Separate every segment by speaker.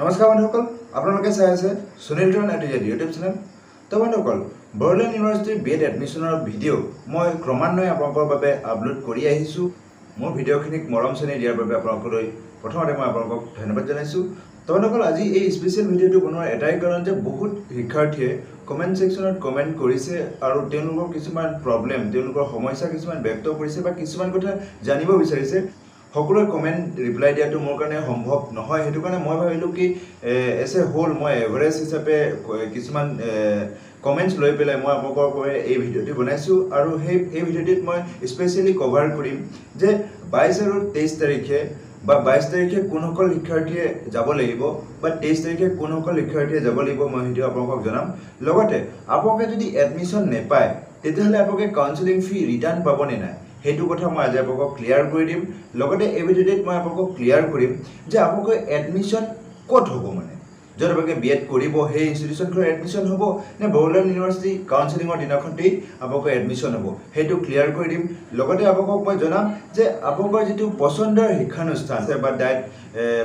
Speaker 1: নমস্কাৰ বন্ধুসকল আপোনালোকে চাই আছে সুনীল টন এট ইউটিউব চেনেল তো বন্ধুসকল বড়োলেণ্ড ইউনিভাৰ্চিটিৰ বি এড এডমিশ্যনৰ ভিডিঅ' মই ক্ৰমান্বয়ে আপোনালোকৰ বাবে আপলোড কৰি আহিছোঁ। মোৰ ভিডিঅ'খিনিক মৰম চেনেহ দিয়াৰ বাবে আপোনালোকলৈ প্ৰথমতে মই আপোনালোকক ধন্যবাদ জনাইছোঁ। তো বন্ধুসকল আজি এই স্পেচিয়েল ভিডিঅ'টো বনোৱাৰ এটাই কাৰণ যে বহুত শিক্ষাৰ্থীয়ে কমেণ্ট ছেকশ্যনত কমেণ্ট কৰিছে আৰু তেওঁলোকৰ কিছুমান প্ৰব্লেম তেওঁলোকৰ সমস্যা কিছুমান ব্যক্ত কৰিছে বা কিছুমান কথা জানিব বিচাৰিছে। সকলোৱে কমেণ্ট ৰিপ্লাই দিয়াটো মোৰ কাৰণে সম্ভৱ নহয়। সেইটো কাৰণে মই ভাবিলোঁ কি এজ এ হোল মই এভাৰেজ হিচাপে কিছুমান কমেণ্টছ লৈ পেলাই মই আপোনালোকৰ বাবে এই ভিডিঅ'টি বনাইছোঁ আৰু সেই এই ভিডিঅ'টিত মই স্পেচিয়েলি কভাৰ কৰিম যে বাইছ আৰু তেইছ তাৰিখে বা বাইছ তাৰিখে কোনসকল শিক্ষাৰ্থীয়ে যাব লাগিব বা তেইছ তাৰিখে কোনসকল শিক্ষাৰ্থীয়ে যাব লাগিব মই সেইটো আপোনালোকক জনাম। লগতে আপোনালোকে যদি এডমিশ্যন নেপায় তেতিয়াহ'লে আপোনালোকে কাউন্সেলিং ফি ৰিটাৰ্ণ পাবনে নাই? সেইটো কথা মই আজি আপোনালোকক ক্লিয়াৰ কৰি দিম। লগতে এই ভিডিঅ'টিত মই আপোনালোকক ক্লিয়াৰ কৰিম যে আপোনালোকৰ এডমিশ্যন ক'ত হ'ব মানে? য'ত আপোনালোকে বি এড কৰিব সেই ইনষ্টিটিউশ্যনখনৰ এডমিশ্যন হ'ব নে বড়োলেণ্ড ইউনিভাৰ্চিটি কাউন্সেলিঙৰ দিনাখনতেই আপোনালোকৰ এডমিশ্যন হ'ব? সেইটো ক্লিয়াৰ কৰি দিম। লগতে আপোনালোকক মই জনাম যে আপোনালোকৰ যিটো পচন্দৰ শিক্ষানুষ্ঠান আছে বা ডাইৰেক্ট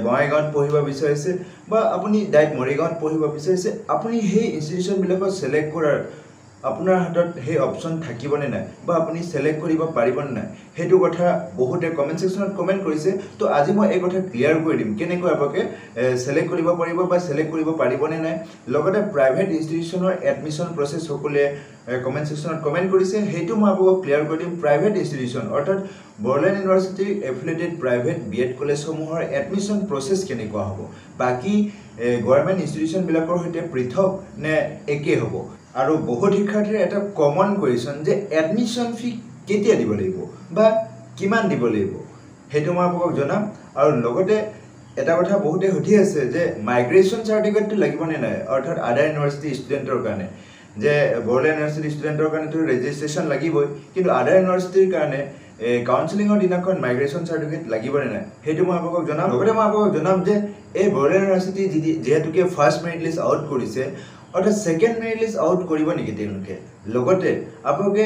Speaker 1: বঙাইগাঁৱত পঢ়িব বিচাৰিছে বা আপুনি ডাইৰেক্ট মৰিগাঁৱত পঢ়িব বিচাৰিছে আপুনি সেই ইনষ্টিটিউশ্যনবিলাকত ছিলেক্ট কৰাৰ আপোনাৰ হাতত সেই অপশ্যন থাকিবনে নাই বা আপুনি ছিলেক্ট কৰিব পাৰিবনে নাই সেইটো কথা বহুতে কমেণ্ট ছেকশ্যনত কমেণ্ট কৰিছে। তো আজি মই এই কথা ক্লিয়াৰ কৰি দিম কেনেকৈ আপোনালোকে ছিলেক্ট কৰিব পাৰিব বা ছিলেক্ট কৰিব পাৰিবনে নাই। লগতে প্ৰাইভেট ইনষ্টিটিউশ্যনৰ এডমিশ্যন প্ৰচেছ সকলোৱে কমেণ্ট ছেকশ্যনত কমেণ্ট কৰিছে সেইটো মই আপোনালোকক ক্লিয়াৰ কৰি দিম। প্ৰাইভেট ইনষ্টিটিউশ্যন অৰ্থাৎ বড়োলেণ্ড ইউনিভাৰ্চিটিৰ এফিলেটেড প্ৰাইভেট বি এড কলেজসমূহৰ এডমিশ্যন প্ৰচেছ কেনেকুৱা হ'ব? বাকী গভৰ্ণমেণ্ট ইনষ্টিটিউশ্যনবিলাকৰ সৈতে পৃথক নে একেই হ'ব? আৰু বহুত শিক্ষাৰ্থীৰ এটা কমন কুৱেশ্যন যে এডমিশ্যন ফি কেতিয়া দিব লাগিব বা কিমান দিব লাগিব সেইটো মই আপোনালোকক জনাম। আৰু লগতে এটা কথা বহুতে সুধি আছে যে মাইগ্ৰেশ্যন চাৰ্টিফিকেটটো লাগিবনে নাই অৰ্থাৎ আদাৰ ইউনিভাৰ্চিটি ষ্টুডেণ্টৰ কাৰণে। যে বড়োলেণ্ড ইউনিভাৰ্চিটি ষ্টুডেণ্টৰ কাৰণেতো ৰেজিষ্ট্ৰেশ্যন লাগিবই কিন্তু আদাৰ ইউনিভাৰ্চিটিৰ কাৰণে কাউন্সেলিঙৰ দিনাখন মাইগ্ৰেশ্যন চাৰ্টিফিকেট লাগিবনে নাই সেইটো মই আপোনালোকক জনাম। লগতে মই আপোনালোকক জনাম যে এই বড়োলেণ্ড ইউনিভাৰ্চিটি যিহেতুকে ফাৰ্ষ্ট মেৰিট লিষ্ট আউট কৰিছে অৰ্থাৎ ছেকেণ্ড মেৰিট লিষ্ট আউট কৰিব নেকি তেওঁলোকে? লগতে আপোনালোকে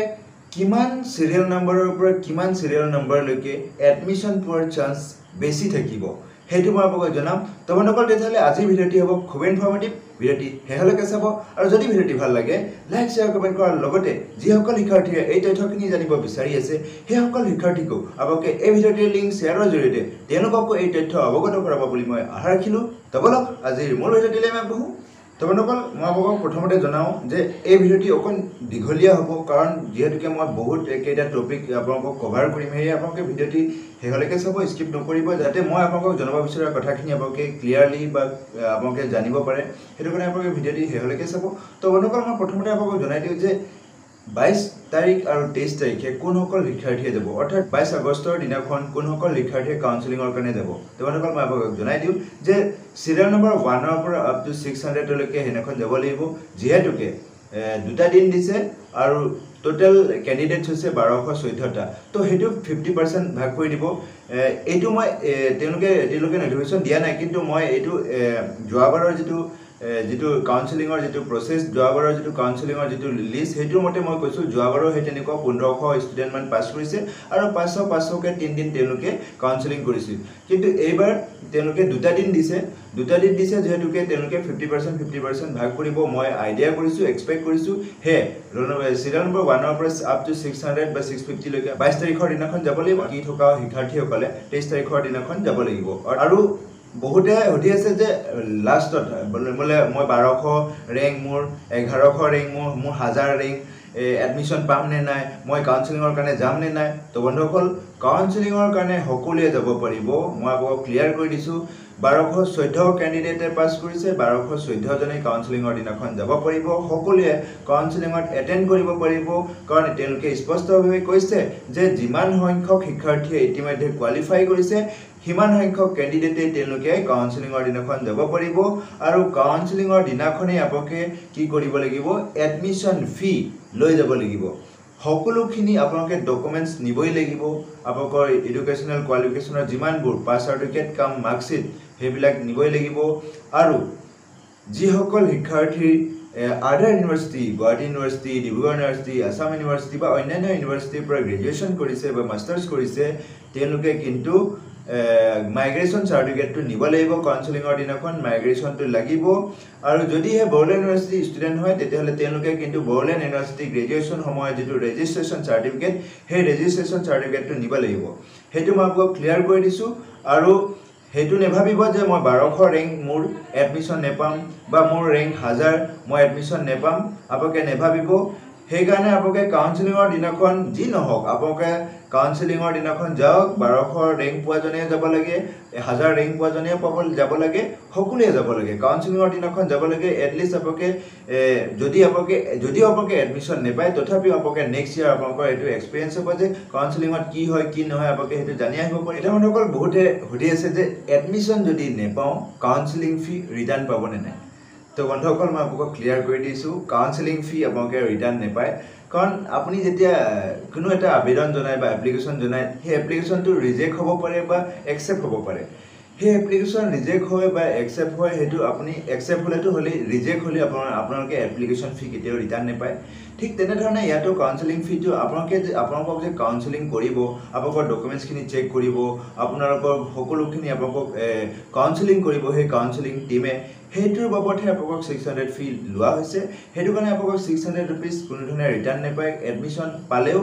Speaker 1: কিমান চিৰিয়েল নম্বৰৰ পৰা কিমান চিৰিয়েল নম্বৰলৈকে এডমিশ্যন পোৱাৰ চান্স বেছি থাকিব? সেইটো মই আপোনালোকক জনাম। তো বন্ধুসকল তেতিয়াহ'লে আজিৰ ভিডিঅ'টি হ'ব খুবেই ইনফৰ্মেটিভ ভিডিঅ'টি শেষলৈকে চাব আৰু যদি ভিডিঅ'টি ভাল লাগে লাইক শ্বেয়াৰ কমেণ্ট কৰাৰ লগতে যিসকল শিক্ষাৰ্থীয়ে এই তথ্যখিনি জানিব বিচাৰি আছে সেইসকল শিক্ষাৰ্থীকো আপোনালোকে এই ভিডিঅ'টিৰ লিংক শ্বেয়াৰৰ জৰিয়তে তেওঁলোককো এই তথ্য অৱগত কৰাব বুলি মই আশা ৰাখিলোঁ। তো বলক আজিৰ মূল ভিডিঅ'টিলৈ আমি আগবাঢ়োঁ তো বন্ধুসকল মই আপোনালোকক প্ৰথমতে জনাওঁ যে এই ভিডিঅ'টি অকণ দীঘলীয়া হ'ব কাৰণ যিহেতুকে মই বহুত কেইটা টপিক আপোনালোকক কভাৰ কৰিম সেয়ে আপোনালোকে ভিডিঅ'টি শেষলৈকে চাব স্কিপ নকৰিব যাতে মই আপোনালোকক জনাব বিচৰা কথাখিনি আপোনালোকে ক্লিয়াৰলি বা আপোনালোকে জানিব পাৰে। সেইটো কাৰণে আপোনালোকে ভিডিঅ'টি শেষলৈকে চাব। তো বন্ধুসকল মই প্ৰথমতে আপোনালোকক জনাই দিওঁ যে বাইছ তাৰিখ আৰু তেইছ তাৰিখে কোনসকল শিক্ষাৰ্থীয়ে যাব? অৰ্থাৎ বাইছ আগষ্টৰ দিনাখন কোনসকল শিক্ষাৰ্থীয়ে কাউন্সেলিঙৰ কাৰণে যাব? তোমালোকক মই আপোনালোকক জনাই দিওঁ যে চিৰিয়েল নম্বৰ ওৱানৰ পৰা আপ টু ছিক্স হাণ্ড্ৰেডলৈকে সেইদিনাখন যাব লাগিব। যিহেতুকে দুটা দিন দিছে আৰু টোটেল কেণ্ডিডেটছ হৈছে বাৰশ চৈধ্যটা। তো সেইটো ফিফটি পাৰ্চেণ্ট ভাগ কৰি দিব। এইটো মই তেওঁলোকে এতিয়ালৈকে নটিফিকেশ্যন দিয়া নাই কিন্তু মই এইটো যোৱাবাৰৰ যিটো যিটো কাউন্সেলিঙৰ যিটো প্ৰচেছ যোৱাবাৰৰ যিটো কাউন্সেলিঙৰ যিটো লিষ্ট সেইটোৰ মতে মই কৈছোঁ যোৱাবাৰো সেই তেনেকুৱা পোন্ধৰশ ষ্টুডেণ্টমান পাছ কৰিছে আৰু পাঁচশ পাঁচশকৈ তিনিদিন তেওঁলোকে কাউন্সেলিং কৰিছিল। কিন্তু এইবাৰ তেওঁলোকে দুটা দিন দিছে। দুটা দিন দিছে যিহেতুকে তেওঁলোকে ফিফটি পাৰ্চেণ্ট ফিফটি পাৰ্চেণ্ট ভাগ কৰিব মই আইডিয়া কৰিছোঁ এক্সপেক্ট কৰিছোঁ। সেয়ে চিৰিয়েল নম্বৰ ওৱানৰ পৰা আপ টু ছিক্স হাণ্ড্ৰেড বা ছিক্স ফিফটিলৈকে বাইছ তাৰিখৰ দিনাখন যাব লাগিব। বাকী থকা শিক্ষাৰ্থীসকলে তেইছ তাৰিখৰ দিনাখন যাব লাগিব। আৰু বহুতে সুধি আছে যে লাষ্টত বোলে মই বাৰশ ৰেংক মোৰ এঘাৰশ ৰেংক মোৰ মোৰ হাজাৰ ৰেংক এডমিশ্যন পাম নে নাই মই কাউন্সেলিঙৰ কাৰণে যাম নে নাই? তো বন্ধুসকল কাউন্সেলিঙৰ কাৰণে সকলোৱে যাব পাৰিব। মই আপোনালোকক ক্লিয়াৰ কৰি দিছোঁ। বাৰশ চৈধ্য কেণ্ডিডেটে পাছ কৰিছে বাৰশ চৈধ্যজনে কাউন্সেলিঙৰ দিনাখন যাব পাৰিব সকলোৱে কাউন্সেলিঙত এটেণ্ড কৰিব পাৰিব কাৰণ তেওঁলোকে স্পষ্টভাৱে কৈছে যে যিমান সংখ্যক শিক্ষাৰ্থীয়ে ইতিমধ্যে কোৱালিফাই কৰিছে সিমান সংখ্যক কেণ্ডিডেটে তেওঁলোকে কাউন্সেলিঙৰ দিনাখন যাব পাৰিব আৰু কাউন্সেলিঙৰ দিনাখনেই আপোনালোকে কি কৰিব লাগিব এডমিশ্যন ফি লৈ যাব লাগিব। সকলোখিনি আপোনালোকে ডকুমেণ্টছ নিবই লাগিব। আপোনালোকৰ এডুকেশ্যনেল কোৱালিফিকেশ্যনৰ যিমানবোৰ পাছ চাৰ্টিফিকেট কাম মাৰ্কশ্বিট সেইবিলাক নিবই লাগিব। আৰু যিসকল শিক্ষাৰ্থীৰ other university Guwahati university Dibrugarh university Assam university বা অন্যান্য ইউনিভাৰ্চিটিৰ পৰা গ্ৰেজুৱেশ্যন কৰিছে বা মাষ্টাৰ্ছ কৰিছে তেওঁলোকে কিন্তু মাইগ্ৰেশ্যন চাৰ্টিফিকেটটো নিব লাগিব। কাউন্সেলিঙৰ দিনাখন মাইগ্ৰেশ্যনটো লাগিব। আৰু যদিহে বড়োলেণ্ড ইউনিভাৰ্চিটি ষ্টুডেণ্ট হয় তেতিয়াহ'লে তেওঁলোকে কিন্তু বড়োলেণ্ড ইউনিভাৰ্চিটি গ্ৰেজুৱেশ্যন সময়ত যিটো ৰেজিষ্ট্ৰেশ্যন চাৰ্টিফিকেট সেই ৰেজিষ্ট্ৰেশ্যন চাৰ্টিফিকেটটো নিব লাগিব। সেইটো মই আপোনাক ক্লিয়াৰ কৰি দিছোঁ। আৰু সেইটো নেভাবিব যে মই বাৰশ ৰেংক মোৰ এডমিশ্যন নেপাম বা মোৰ ৰেংক হাজাৰ মই এডমিশ্যন নেপাম আপোনালোকে নেভাবিব। সেইকাৰণে আপোনালোকে কাউন্সেলিঙৰ দিনাখন যি নহওক আপোনালোকে কাউন্সেলিঙৰ দিনাখন যাওক বাৰশ ৰেংক পোৱাজনে যাব লাগে হাজাৰ ৰেংক পোৱাজনে পাব যাব লাগে সকলোৱে যাব লাগে। কাউন্সেলিঙৰ দিনাখন যাব লাগে এটলিষ্ট আপোনালোকে যদি আপোনালোকে যদিও আপোনালোকে এডমিশ্যন নেপায় তথাপিও আপোনালোকে নেক্সট ইয়াৰ আপোনালোকৰ এইটো এক্সপিৰিয়েঞ্চ হ'ব যে কাউন্সেলিঙত কি হয় কি নহয় আপোনালোকে সেইটো জানি আহিব পাৰে। এতিয়া মানুহসকল বহুতে সুধি আছে যে এডমিশ্যন যদি নেপাওঁ কাউন্সেলিং ফি ৰিটাৰ্ণ পাবনে নাই? তো বন্ধুসকল মই আপোনালোকক ক্লিয়াৰ কৰি দিছোঁ কাউন্সেলিং ফি আপোনালোকে ৰিটাৰ্ণ নাপায়। কাৰণ আপুনি যেতিয়া কোনো এটা আবেদন জনায় বা এপ্লিকেশ্যন জনায় সেই এপ্লিকেশ্যনটো ৰিজেক্ট হ'ব পাৰে বা একচেপ্ট হ'ব পাৰে। সেই এপ্লিকেশ্যন ৰিজেক্ট হয় বা একচেপ্ট হয় সেইটো আপুনি একচেপ্ট হ'লেতো হ'লেই ৰিজেক্ট হ'লে আপোনাৰ আপোনালোকে এপ্লিকেশ্যন ফি কেতিয়াও ৰিটাৰ্ণ নাপায়। ঠিক তেনেধৰণে ইয়াতো কাউন্সেলিং ফিটো আপোনালোকে যে আপোনালোকক যে কাউন্সেলিং কৰিব আপোনালোকৰ ডকুমেণ্টছখিনি চেক কৰিব আপোনালোকৰ সকলোখিনি আপোনালোকক কাউন্সেলিং কৰিব সেই কাউন্সেলিং টীমে সেইটোৰ বাবদহে আপোনালোকক ছিক্স হাণ্ড্ৰেড ফি লোৱা হৈছে। সেইটো কাৰণে আপোনালোকক ছিক্স হাণ্ড্ৰেড ৰুপিজ কোনো ধৰণে ৰিটাৰ্ণ নাপায় এডমিশ্যন পালেও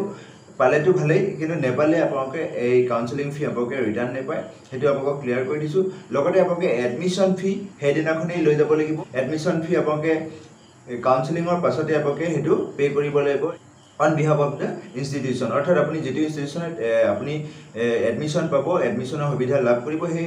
Speaker 1: পালেতো ভালেই কিন্তু নেপালে আপোনালোকে এই কাউন্সেলিং ফি আপোনালোকে ৰিটাৰ্ণ নাপায়। সেইটো আপোনালোকক ক্লিয়াৰ কৰি দিছোঁ। লগতে আপোনালোকে এডমিশ্যন ফি সেইদিনাখনেই লৈ যাব লাগিব। এডমিশ্যন ফি আপোনালোকে কাউন্সেলিঙৰ পাছতে আপোনালোকে সেইটো পে' কৰিব লাগিব। On behalf of the institution অৰ্থাৎ আপুনি যিটো ইনষ্টিটিউশ্যনত আপুনি এডমিশ্যন পাব এডমিশ্যনৰ সুবিধা লাভ কৰিব সেই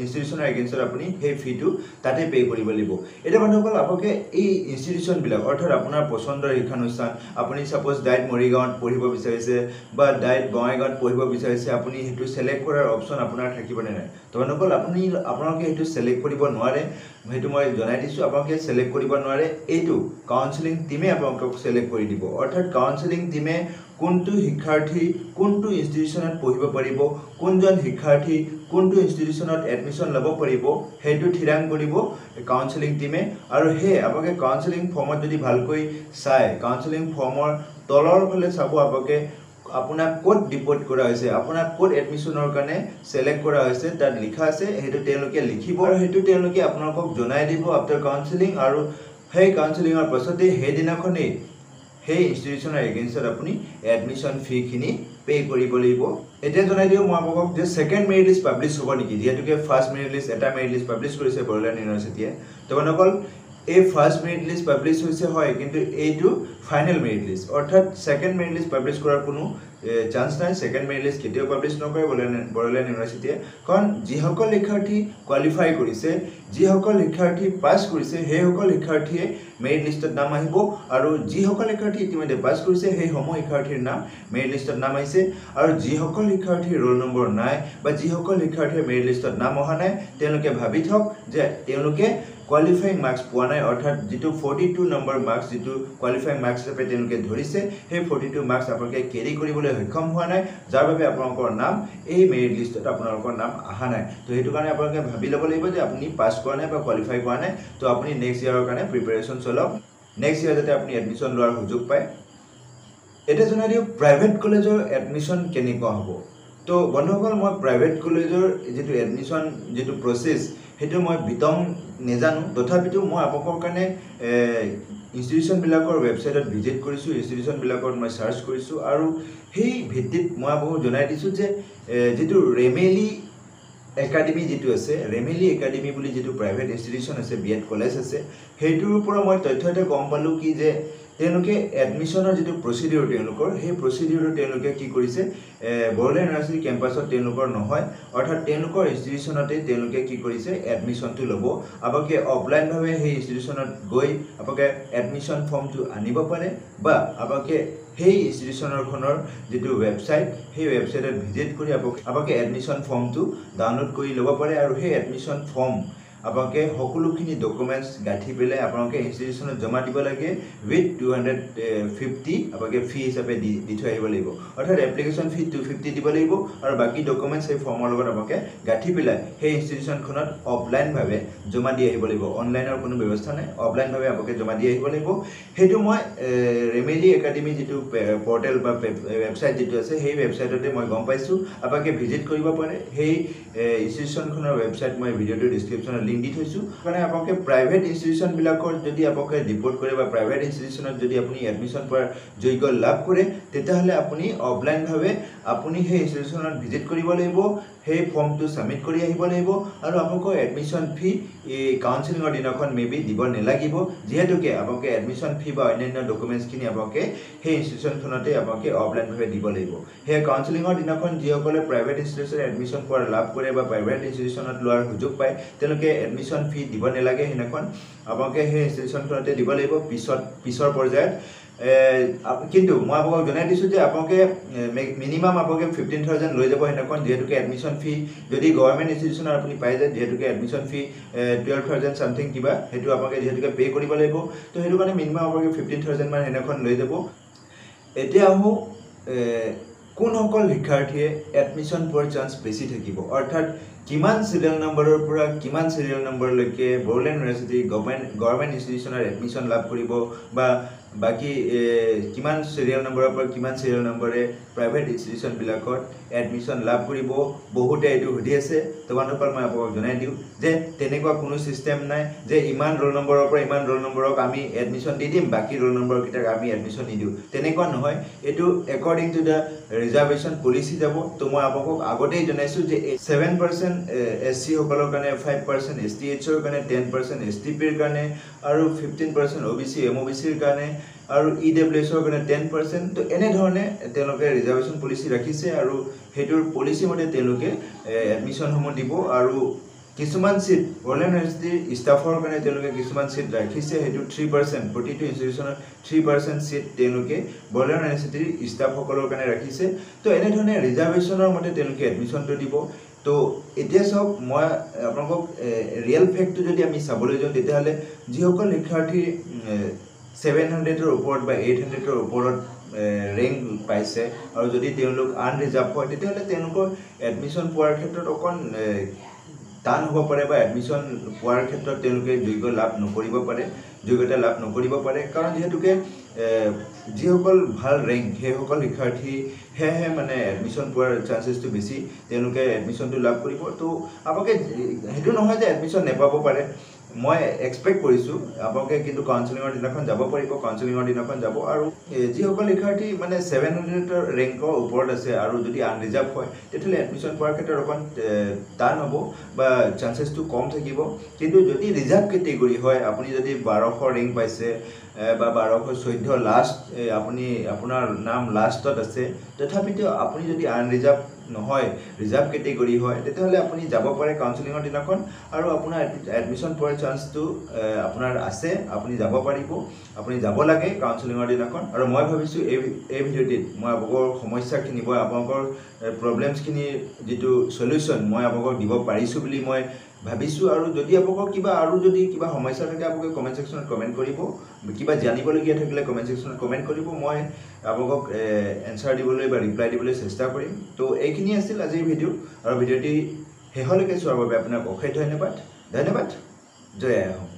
Speaker 1: ইনষ্টিটিউশ্যনৰ এগেইনষ্টত আপুনি সেই ফিটো তাতে পে' কৰিব লাগিব। এতিয়া মানুহসকল আপোনালোকে এই ইনষ্টিটিউশ্যনবিলাক অৰ্থাৎ আপোনাৰ পচন্দৰ শিক্ষানুষ্ঠান আপুনি ছাপ'জ ডাইট মৰিগাঁৱত পঢ়িব বিচাৰিছে বা ডাইট বঙাইগাঁৱত পঢ়িব বিচাৰিছে আপুনি সেইটো ছিলেক্ট কৰাৰ অপশ্যন আপোনাৰ থাকিবনে নাই? তো মানুহসকল আপুনি আপোনালোকে সেইটো ছিলেক্ট কৰিব নোৱাৰে। সেইটো মই জনাই দিছোঁ আপোনালোকে ছিলেক্ট কৰিব নোৱাৰে। এইটো কাউন্সেলিং টীমে আপোনালোকক ছিলেক্ট কৰি দিব। অৰ্থাৎ কাউন্সেলিং টীমে কোনটো শিক্ষাৰ্থী কোনটো ইনষ্টিটিউশ্যনত পঢ়িব পাৰিব কোনজন শিক্ষাৰ্থী কোনটো ইনষ্টিটিউশ্যনত এডমিশ্যন ল'ব পাৰিব সেইটো থিৰাং কৰিব কাউন্সেলিং টীমে আৰু সেয়ে আপোনালোকে কাউন্সেলিং ফৰ্মত যদি ভালকৈ চায় কাউন্সেলিং ফৰ্মৰ তলৰ ফালে চাব আপোনালোকে আপোনাক ক'ত ডিপ'ট কৰা হৈছে আপোনাক ক'ত এডমিশ্যনৰ কাৰণে ছিলেক্ট কৰা হৈছে তাত লিখা আছে সেইটো তেওঁলোকে লিখিব আৰু সেইটো তেওঁলোকে আপোনালোকক জনাই দিব আফটাৰ কাউন্সেলিং আৰু সেই কাউন্সেলিঙৰ পাছতেই সেইদিনাখনেই সেই ইনষ্টিটিউশ্যনৰ এগেইনষ্টত আপুনি এডমিশ্যন ফিখিনি পে' কৰিব লাগিব। এতিয়া জনাই দিওঁ মই আপোনালোকক যে ছেকেণ্ড মেৰিট লিষ্ট পাব্লিছ হ'ব নেকি যিহেতুকে ফাৰ্ষ্ট মেৰিট লিষ্ট এটা মেৰিট লিষ্ট পাব্লিছ কৰিছে বড়োলেণ্ড ইউনিভাৰ্চিটিয়ে তো অকল এই ফাৰ্ষ্ট মেৰিট লিষ্ট পাব্লিছ হৈছে হয় কিন্তু এইটো ফাইনেল মেৰিট লিষ্ট অৰ্থাৎ ছেকেণ্ড মেৰিট লিষ্ট পাব্লিছ কৰাৰ কোনো চান্স নাই। ছেকেণ্ড মেৰিট লিষ্ট কেতিয়াও পাব্লিছ নকৰে বড়োলেণ্ড বড়োলেণ্ড ইউনিভাৰ্চিটিয়ে। কাৰণ যিসকল শিক্ষাৰ্থী কোৱালিফাই কৰিছে যিসকল শিক্ষাৰ্থী পাছ কৰিছে সেইসকল শিক্ষাৰ্থীয়ে মেৰিট লিষ্টত নাম আহিব আৰু যিসকল শিক্ষাৰ্থী ইতিমধ্যে পাছ কৰিছে সেইসমূহ শিক্ষাৰ্থীৰ নাম মেৰিট লিষ্টত নাম আহিছে। আৰু যিসকল শিক্ষাৰ্থীৰ ৰোল নম্বৰ নাই বা যিসকল শিক্ষাৰ্থীৰ মেৰিট লিষ্টত নাম অহা নাই তেওঁলোকে ভাবি থওক যে তেওঁলোকে কোৱালিফাইং মাৰ্কছ পোৱা নাই অৰ্থাৎ যিটো ফৰ্টি টু নম্বৰ মাৰ্কছ যিটো কোৱালিফাইং মাৰ্কছ হিচাপে তেওঁলোকে ধৰিছে সেই ফৰ্টি টু মাৰ্কছ আপোনালোকে কেৰি কৰিবলৈ সক্ষম হোৱা নাই যাৰ বাবে আপোনালোকৰ নাম এই মেৰিট লিষ্টত আপোনালোকৰ নাম অহা নাই। তো সেইটো কাৰণে আপোনালোকে ভাবি ল'ব লাগিব যে আপুনি পাছ কৰা নাই বা কোৱালিফাই কৰা নাই তো আপুনি নেক্সট ইয়াৰৰ কাৰণে প্ৰিপেৰেশ্যন চলাওক। নেক্সট ইয়াৰ যাতে আপুনি এডমিশ্যন লোৱাৰ সুযোগ পায়। এতিয়া জনাই দিওঁ প্ৰাইভেট কলেজৰ এডমিশ্যন কেনেকুৱা হ'ব? তো বন্ধুসকল মই প্ৰাইভেট কলেজৰ যিটো এডমিশ্যন যিটো প্ৰচেছ সেইটো মই বিতং নেজানো। তথাপিতো মই আপোনালোকৰ কাৰণে ইনষ্টিটিউশ্যনবিলাকৰ ৱেবছাইটত ভিজিট কৰিছোঁ ইনষ্টিটিউশ্যনবিলাকত মই চাৰ্চ কৰিছোঁ আৰু সেই ভিত্তিত মই আপোনালোকক জনাই দিছোঁ যে যিটো ৰেমেলি একাডেমি যিটো আছে ৰেমেলি একাডেমি বুলি যিটো প্ৰাইভেট ইনষ্টিটিউশ্যন আছে বি এড কলেজ আছে সেইটোৰ পৰা মই তথ্য এটা গম পালোঁ কি যে তেওঁলোকে এডমিশ্যনৰ যিটো প্ৰচিডিউৰ তেওঁলোকৰ সেই প্ৰচিডিউৰটো তেওঁলোকে কি কৰিছে বড়োলেণ্ড ইউনিভাৰ্চিটি কেম্পাছত তেওঁলোকৰ নহয় অৰ্থাৎ তেওঁলোকৰ ইনষ্টিটিউশ্যনতে তেওঁলোকে কি কৰিছে এডমিশ্যনটো ল'ব। আপোনালোকে অফলাইনভাৱে সেই ইনষ্টিটিউশ্যনত গৈ আপোনালোকে এডমিশ্যন ফৰ্মটো আনিব পাৰে বা আপোনালোকে সেই ইনষ্টিটিউশ্যনৰখনৰ যিটো ৱেবছাইট সেই ৱেবছাইটত ভিজিট কৰি আপোনালোকে এডমিশ্যন ফৰ্মটো ডাউনলোড কৰি ল'ব পাৰে আৰু সেই এডমিশ্যন ফৰ্ম আপোনালোকে সকলোখিনি ডকুমেণ্টছ গাঁঠি পেলাই আপোনালোকে ইনষ্টিটিউশ্যনত জমা দিব লাগে উইথ টু হাণ্ড্ৰেড ফিফটি আপোনালোকে ফি হিচাপে দি দি থৈ আহিব লাগিব। অৰ্থাৎ এপ্লিকেশ্যন ফি টু ফিফটি দিব লাগিব আৰু বাকী ডকুমেণ্টছ সেই ফৰ্মৰ লগত আপোনালোকে গাঁঠি পেলাই সেই ইনষ্টিটিউশ্যনখনত অফলাইনভাৱে জমা দি আহিব লাগিব। অনলাইনৰ কোনো ব্যৱস্থা নাই অফলাইনভাৱে আপোনালোকে জমা দি আহিব লাগিব। সেইটো মই ৰেমেডি একাডেমি যিটো পৰ্টেল বা ৱেবছাইট যিটো আছে সেই ৱেবছাইটতে মই গম পাইছোঁ। আপোনালোকে ভিজিট কৰিব পাৰে। সেই ইনষ্টিটিউশ্যনখনৰ ৱেবছাইট মই ভিডিঅ'টো ডিছক্ৰিপশ্যনত লিংক দি থৈছোঁ মানে আপোনালোকে প্ৰাইভেট ইনষ্টিটিউশ্যনবিলাকত যদি আপোনালোকে ৰিপৰ্ট কৰে বা প্ৰাইভেট ইনষ্টিটিউশ্যনত যদি আপুনি এডমিশ্যন পোৱাৰ যোগ্য লাভ কৰে তেতিয়াহ'লে আপুনি অফলাইনভাৱে আপুনি সেই ইনষ্টিটিউশ্যনত ভিজিট কৰিব লাগিব সেই ফৰ্মটো ছাবমিট কৰি আহিব লাগিব আৰু আপোনালোকৰ এডমিশ্যন ফি এই কাউন্সিলিঙৰ দিনাখন মে বি দিব নালাগিব। যিহেতুকে আপোনালোকে এডমিশ্যন ফি বা অন্যান্য ডকুমেণ্টছখিনি আপোনালোকে সেই ইনষ্টিটিউশ্যনখনতে আপোনালোকে অফলাইনভাৱে দিব লাগিব। সেই কাউন্সিলিঙৰ দিনাখন যিসকলে প্ৰাইভেট ইনষ্টিটিউশ্যনত এডমিশ্যন পোৱাৰ লাভ কৰে বা প্ৰাইভেট ইনষ্টিটিউশ্যনত লোৱাৰ সুযোগ পায় তেওঁলোকে এডমিশ্যন ফি দিব নালাগে সেইদিনাখন। আপোনালোকে সেই ইনষ্টিটিউশ্যনখনতে দিব লাগিব পিছত পিছৰ পৰ্যায়ত। কিন্তু মই আপোনালোকক জনাই দিছোঁ যে আপোনালোকে মিনিমাম আপোনালোকে ফিফটিন থাউজেণ্ড লৈ যাব সেইদিনাখন যিহেতুকে এডমিশ্যন ফি যদি গভৰ্ণমেণ্ট ইনষ্টিটিউশ্যনত আপুনি পাই যায় যিহেতুকে admission fee twelve thousand something কিবা সেইটো আপোনালোকে যিহেতুকে পে' কৰিব লাগিব। তো সেইটো কাৰণে মিনিমাম আপোনালোকে ফিফটিন থাউজেণ্ড মান সেইদিনাখন লৈ যাব। এতিয়া আহোঁ কোনসকল শিক্ষাৰ্থীয়ে এডমিশ্যন পোৱাৰ চান্স বেছি থাকিব? অৰ্থাৎ কিমান চিৰিয়েল নম্বৰৰ পৰা কিমান চিৰিয়েল নম্বৰলৈকে বড়োলেণ্ড ইউনিভাৰ্চিটি গভৰ্ণমেণ্ট গভৰ্ণমেণ্ট ইনষ্টিটিউশ্যনত এডমিশ্যন লাভ কৰিব বা বাকী কিমান চিৰিয়েল নম্বৰৰ পৰা কিমান চিৰিয়েল নম্বৰে প্ৰাইভেট ইনষ্টিটিউশ্যনবিলাকত এডমিশ্যন লাভ কৰিব বহুতে এইটো সুধি আছে। তোমালোকৰ মই আপোনালোকক জনাই দিওঁ যে তেনেকুৱা কোনো ছিষ্টেম নাই যে ইমান ৰোল নম্বৰৰ পৰা ইমান ৰোল নম্বৰক আমি এডমিশ্যন দি দিম বাকী ৰোল নম্বৰকেইটাক আমি এডমিশ্যন নিদিওঁ। তেনেকুৱা নহয় এইটো according to the reservation policy যাব। তো মই আপোনালোকক আগতেই জনাইছোঁ যে ছেভেন পাৰ্চেণ্ট এছ চিসকলৰ কাৰণে ফাইভ পাৰ্চেণ্ট এছ টি এইচৰ কাৰণে টেন পাৰ্চেণ্ট এছ টি পিৰ কাৰণে আৰু fifteen percent O' B C M O' B চিৰ কাৰণে আৰু ই ডাব্লিউ এছৰ কাৰণে টেন পাৰ্চেণ্ট তো এনেধৰণে তেওঁলোকে ৰিজাৰ্ভেশ্যন পলিচি ৰাখিছে আৰু সেইটোৰ পলিচি মতে তেওঁলোকে এডমিশ্যনসমূহ দিব আৰু কিছুমান ছিট বড়োলেণ্ড ইউনিভাৰ্চিটিৰ ষ্টাফৰ কাৰণে তেওঁলোকে কিছুমান ছিট ৰাখিছে সেইটো থ্ৰী পাৰ্চেণ্ট প্ৰতিটো ইনষ্টিটিউশ্যনত থ্ৰী পাৰ্চেণ্ট ছিট তেওঁলোকে বড়োলেণ্ড ইউনিভাৰ্চিটিৰ ষ্টাফসকলৰ কাৰণে ৰাখিছে। তো এনেধৰণে ৰিজাৰ্ভেশ্যনৰ মতে তেওঁলোকে এডমিশ্যনটো দিব। তো এতিয়া চাওক মই আপোনালোকক ৰিয়েল ফেক্টটো যদি আমি চাবলৈ যাওঁ তেতিয়াহ'লে যিসকল শিক্ষাৰ্থী ছেভেন হাণ্ড্ৰেডৰ ওপৰত বা এইট হাণ্ড্ৰেডৰ ওপৰত ৰেংক পাইছে। আৰু যদি তেওঁলোক আনৰিজাৰ্ভ হয় তেতিয়াহ'লে তেওঁলোকৰ এডমিশ্যন পোৱাৰ ক্ষেত্ৰত অকণ টান হ'ব পাৰে বা এডমিশ্যন পোৱাৰ ক্ষেত্ৰত তেওঁলোকে যোগ্য লাভ নকৰিব পাৰে যোগ্যতা লাভ নকৰিব পাৰে। কাৰণ যিহেতুকে যিসকল ভাল ৰেংক সেইসকল শিক্ষাৰ্থী সেয়েহে মানে এডমিশ্যন পোৱাৰ চান্সেছটো বেছি তেওঁলোকে এডমিশ্যনটো লাভ কৰিব। তো আপোনালোকে সেইটো নহয় যে এডমিশ্যন নেপাব পাৰে। মই এক্সপেক্ট কৰিছোঁ আপোনালোকে কিন্তু কাউন্সিলিঙৰ দিনাখন যাব পাৰিব কাউন্সিলিঙৰ দিনাখন যাব আৰু যিসকল শিক্ষাৰ্থী মানে ছেভেন হাণ্ড্ৰেডৰ ৰেংকৰ ওপৰত আছে আৰু যদি আনৰিজাৰ্ভ হয় তেতিয়াহ'লে এডমিশ্যন পোৱাৰ ক্ষেত্ৰত অকণ টান হ'ব বা চান্সেছটো কম থাকিব। কিন্তু যদি ৰিজাৰ্ভ কেটেগৰী হয় আপুনি যদি বাৰশ ৰেংক পাইছে বা বাৰশ চৈধ্য লাষ্ট আপুনি আপোনাৰ নাম লাষ্টত আছে তথাপিতো আপুনি যদি আনৰিজাৰ্ভ নহয় ৰিজাৰ্ভ কেটেগৰী হয় তেতিয়াহ'লে আপুনি যাব পাৰে কাউন্সিলিঙৰ দিনাখন আৰু আপোনাৰ এডমিশ্যন পোৱাৰ চান্সটো আপোনাৰ আছে আপুনি যাব পাৰিব আপুনি যাব লাগে কাউন্সিলিঙৰ দিনাখন আৰু মই ভাবিছোঁ এই এই ভিডিঅ'টিত মই আপোনালোকৰ সমস্যাখিনি বা আপোনালোকৰ প্ৰব্লেমছখিনিৰ যিটো চলিউশ্যন মই আপোনালোকক দিব পাৰিছোঁ বুলি মই ভাবিছোঁ আৰু যদি আপোনালোকৰ কিবা আৰু যদি কিবা সমস্যা থাকে আপোনালোকে কমেণ্ট ছেকশ্যনত কমেণ্ট কৰিব। কিবা জানিবলগীয়া থাকিলে কমেণ্ট ছেকশ্যনত কমেণ্ট কৰিব। মই আপোনালোকক এনচাৰ দিবলৈ বা ৰিপ্লাই দিবলৈ চেষ্টা কৰিম। তো এইখিনি আছিল আজিৰ ভিডিঅ' আৰু ভিডিঅ'টি শেষলৈকে চোৱাৰ বাবে আপোনাক অশেষ ধন্যবাদ। ধন্যবাদ। জয় অসম